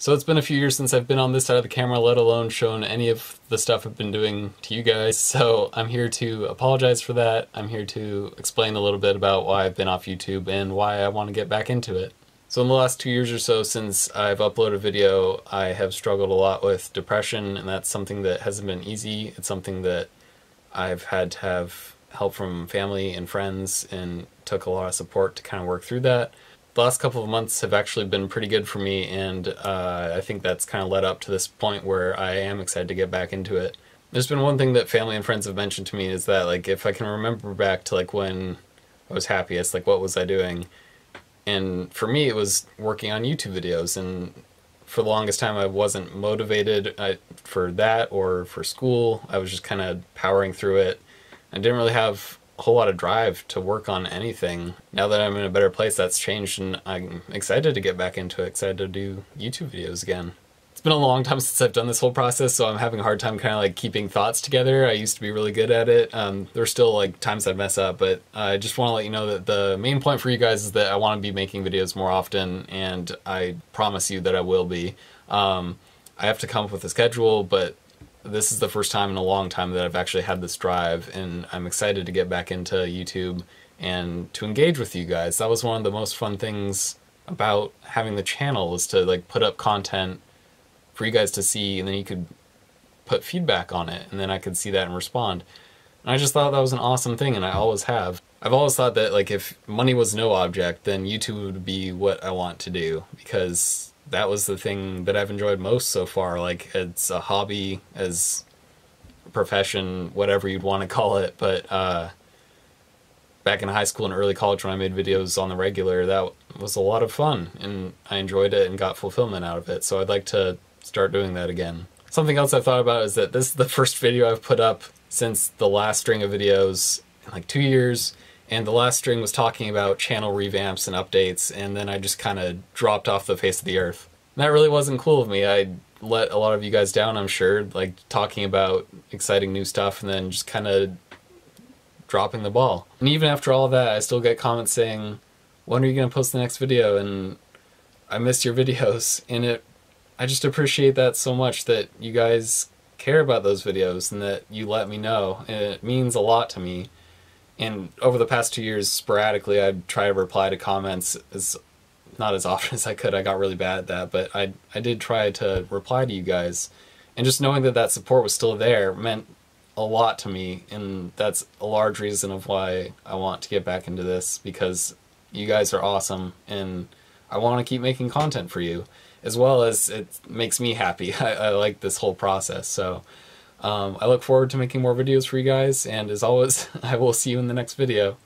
So it's been a few years since I've been on this side of the camera, let alone shown any of the stuff I've been doing to you guys. So I'm here to apologize for that. I'm here to explain a little bit about why I've been off YouTube and why I want to get back into it. So in the last two years or so since I've uploaded a video, I have struggled a lot with depression and that's something that hasn't been easy. It's something that I've had to have help from family and friends and took a lot of support to kind of work through that the last couple of months have actually been pretty good for me, and uh, I think that's kind of led up to this point where I am excited to get back into it. There's been one thing that family and friends have mentioned to me is that like if I can remember back to like when I was happiest, like what was I doing? And for me, it was working on YouTube videos, and for the longest time, I wasn't motivated uh, for that or for school. I was just kind of powering through it. I didn't really have whole lot of drive to work on anything. Now that I'm in a better place, that's changed, and I'm excited to get back into it, excited to do YouTube videos again. It's been a long time since I've done this whole process, so I'm having a hard time kind of like keeping thoughts together. I used to be really good at it. Um, there's still like times I mess up, but I just want to let you know that the main point for you guys is that I want to be making videos more often, and I promise you that I will be. Um, I have to come up with a schedule, but this is the first time in a long time that I've actually had this drive, and I'm excited to get back into YouTube and to engage with you guys. That was one of the most fun things about having the channel is to like put up content for you guys to see, and then you could put feedback on it, and then I could see that and respond. And I just thought that was an awesome thing, and I always have. I've always thought that like if money was no object, then YouTube would be what I want to do because that was the thing that I've enjoyed most so far. Like it's a hobby as a profession, whatever you'd want to call it. But uh, back in high school and early college when I made videos on the regular, that was a lot of fun and I enjoyed it and got fulfillment out of it. So I'd like to start doing that again. Something else I thought about is that this is the first video I've put up since the last string of videos in like two years and the last string was talking about channel revamps and updates, and then I just kind of dropped off the face of the earth. And that really wasn't cool of me. I let a lot of you guys down, I'm sure, like talking about exciting new stuff and then just kind of dropping the ball. And even after all that, I still get comments saying, when are you going to post the next video? And I missed your videos. And it, I just appreciate that so much that you guys care about those videos and that you let me know. And it means a lot to me and over the past two years, sporadically, I'd try to reply to comments as not as often as I could. I got really bad at that, but I I did try to reply to you guys, and just knowing that that support was still there meant a lot to me, and that's a large reason of why I want to get back into this because you guys are awesome, and I want to keep making content for you, as well as it makes me happy. I, I like this whole process, so. Um, I look forward to making more videos for you guys, and as always, I will see you in the next video.